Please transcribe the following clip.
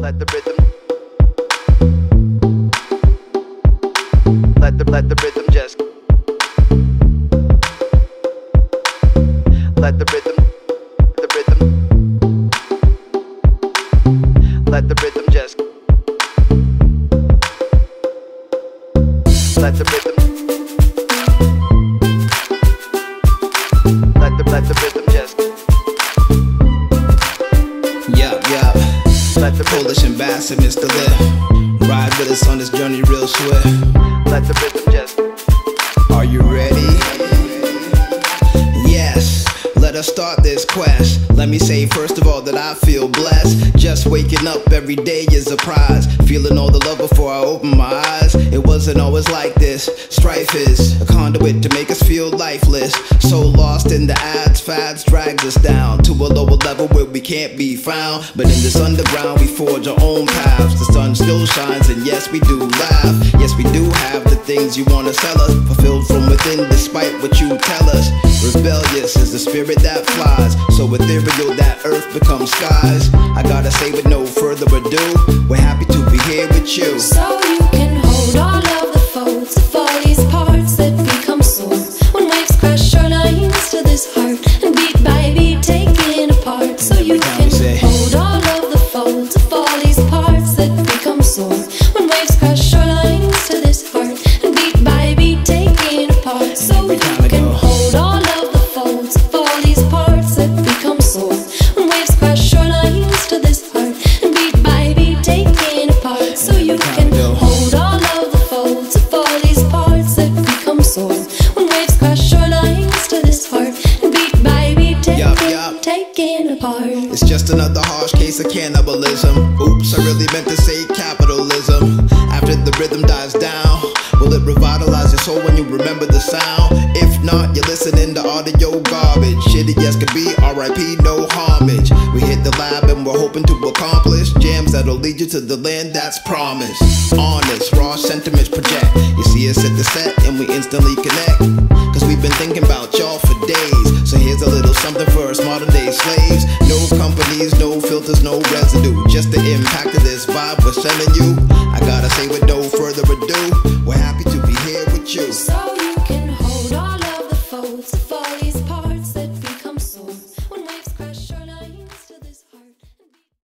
let the rhythm. Let the let the rhythm just. Let the rhythm. The rhythm. Let the rhythm Polish ambassador, Mr. Lif. Ride with us on this journey real swift. let the rhythm just Are you ready? Yes, let us start this quest. Let me say first of all that I feel blessed. Just waking up every day is a prize. Feeling all the love before I open my eyes. It wasn't always like this. Strife is a conduit to make us feel lifeless. So lost in the ads, fads drags us down to a lower level where we can't be found. But in this underground, we forge our own paths. The sun still shines, and yes, we do laugh. Yes, we do have the things you wanna sell us, fulfilled from within, despite what you tell us. Rebellious is the spirit that flies, so ethereal that earth becomes skies. I gotta say, with no further ado, we're happy to be here with you. So you can hold all of the folds of all these parts that become sore. When waves crash our lines to this heart and beat by beat taken apart. So you can hold all of the folds of all these parts that become sore. When waves crash Another harsh case of cannibalism. Oops, I really meant to say capitalism. After the rhythm dies down, will it revitalize your soul when you remember the sound? If not, you're listening to audio garbage. Shitty yes could be RIP, no homage. We hit the lab and we're hoping to accomplish jams that'll lead you to the land that's promised. Honest, raw sentiments project. You see us at the set and we instantly connect. something for us modern day slaves. No companies, no filters, no residue. Just the impact of this vibe we're selling you. I gotta say, with no further ado, what happened?